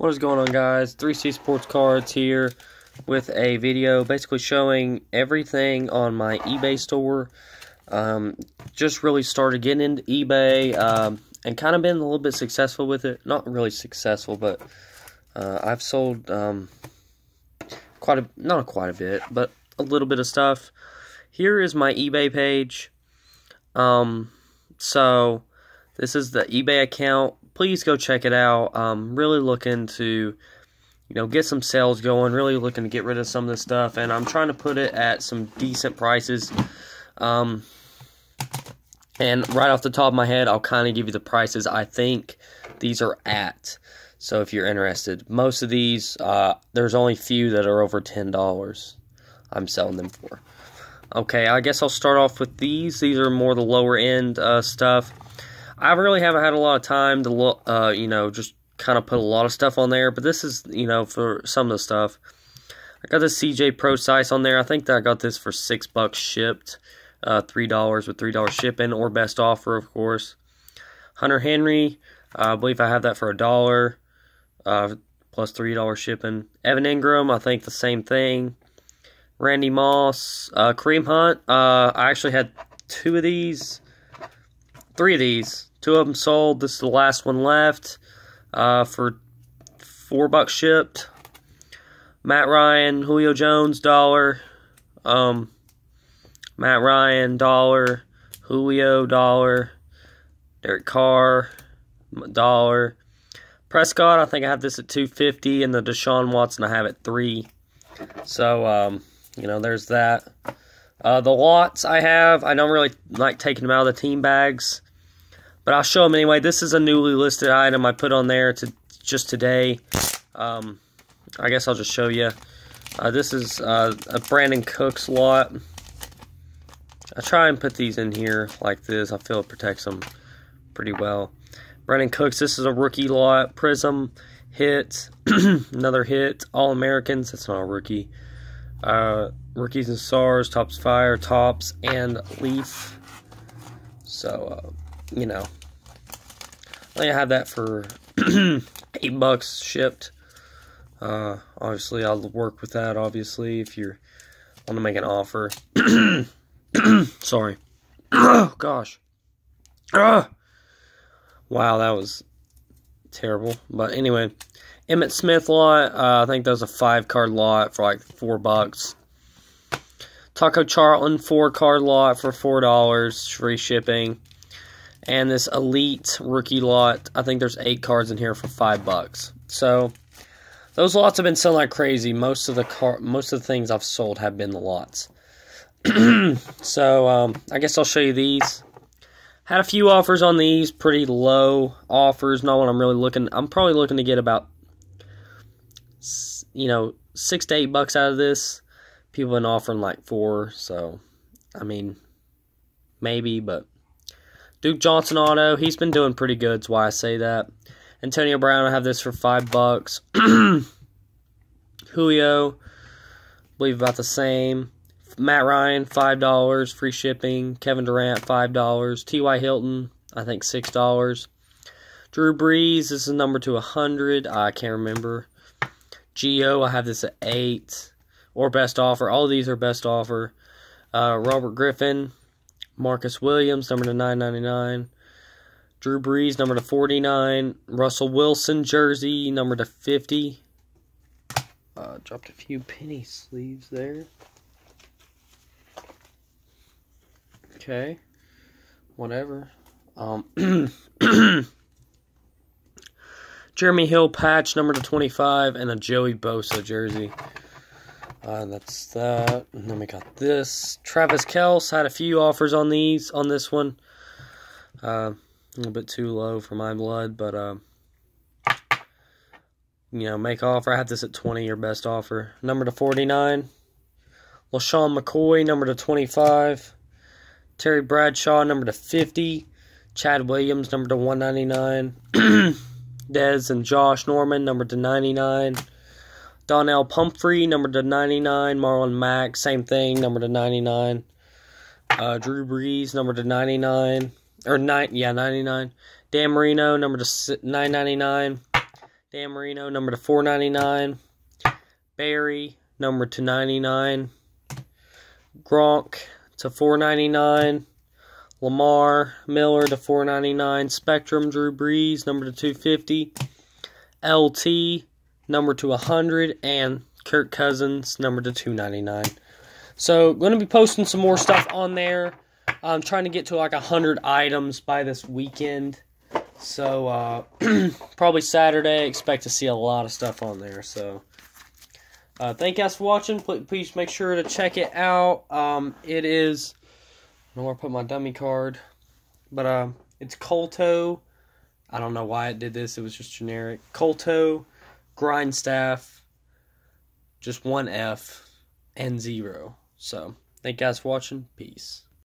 What is going on guys? 3C Sports Cards here with a video basically showing everything on my eBay store. Um, just really started getting into eBay um, and kind of been a little bit successful with it. Not really successful, but uh, I've sold um, quite a, not quite a bit, but a little bit of stuff. Here is my eBay page. Um, so this is the eBay account please go check it out. Um, really looking to, you know, get some sales going. Really looking to get rid of some of this stuff, and I'm trying to put it at some decent prices. Um, and right off the top of my head, I'll kind of give you the prices I think these are at. So if you're interested, most of these, uh, there's only few that are over ten dollars. I'm selling them for. Okay, I guess I'll start off with these. These are more the lower end uh, stuff. I really haven't had a lot of time to look, uh, you know, just kind of put a lot of stuff on there. But this is, you know, for some of the stuff. I got the CJ Prosise on there. I think that I got this for six bucks shipped, uh, three dollars with three dollars shipping or best offer, of course. Hunter Henry, uh, I believe I have that for a dollar, uh, plus three dollars shipping. Evan Engram, I think the same thing. Randy Moss, uh, Kareem Hunt. Uh, I actually had two of these, three of these Two of them sold. This is the last one left uh, for four bucks shipped. Matt Ryan, Julio Jones, dollar. Um, Matt Ryan, dollar. Julio, dollar. Derek Carr, dollar. Prescott, I think I have this at 250 and the Deshaun Watson I have at 3. So, um, you know, there's that. Uh, the lots I have, I don't really like taking them out of the team bags. But I'll show them anyway. This is a newly listed item I put on there to just today. Um, I guess I'll just show you. Uh, this is uh, a Brandin Cooks lot. I try and put these in here like this. I feel it protects them pretty well. Brandin Cooks, this is a rookie lot. Prizm, hit, another hit. All-Americans, that's not a rookie. Uh, rookies and stars, Topps Fire, Topps, and Leaf. So, uh, you know, I have that for eight bucks shipped. Uh, obviously, I'll work with that. Obviously, if you want to make an offer. Sorry. Oh gosh. Ah. Wow, that was terrible. But anyway, Emmitt Smith lot. Uh, I think that was a five card lot for like four bucks. Taco Charlton four card lot for four dollars, free shipping and this elite rookie lot. I think there's eight cards in here for five bucks. So those lots have been selling like crazy. Most of the car, most of the things I've sold have been the lots. so um, I guess I'll show you these. Had a few offers on these, pretty low offers. Not what I'm really looking. I'm probably looking to get about, you know, six to eight bucks out of this. People been offering like four, so I mean, maybe, but Duke Johnson auto, he's been doing pretty good, that's why I say that. Antonio Brown, I have this for five bucks. Julio, believe about the same. Matt Ryan, five dollars, free shipping. Kevin Durant, five dollars. T.Y. Hilton, I think six dollars. Drew Brees, this is number to a hundred. I can't remember. Geo, I have this at eight. Or best offer. All these are best offer. Uh, Robert Griffin, Marcus Williams, number to 999. Drew Brees, number to 49. Russell Wilson, jersey, number to 50. Uh, dropped a few penny sleeves there. Okay. Whatever. Um, Jeremy Hill patch, number to 25, and a Joey Bosa jersey. Uh, that's that. And then we got this. Travis Kelce had a few offers on these, on this one. Uh, a little bit too low for my blood, but, uh, you know, make offer. I have this at 20, your best offer. Number to 49. LeSean McCoy, number to 25. Terry Bradshaw, number to 50. Chad Williams, number to 199. Dez and Josh Norman, number to 99. Donnel Pumphrey, number to 99. Marlon Mack, same thing, number to 99. Uh, Drew Brees, number to 99. Or, nine, yeah, 99. Dan Marino, number to 999. Dan Marino, number to 499. Barry, number to 99. Gronk to 499. Lamar Miller to 499. Spectrum Drew Brees, number to 250. LT, number to 100. And Kirk Cousins, number to 299. So, going to be posting some more stuff on there. I'm trying to get to like 100 items by this weekend. So, uh, probably Saturday. Expect to see a lot of stuff on there. So, uh, thank you guys for watching. Please make sure to check it out. Um, it is, I don't know where I put my dummy card, but uh, it's Colto. I don't know why it did this. It was just generic. Colto, Grindstaff, just one F, and zero. So, thank you guys for watching. Peace.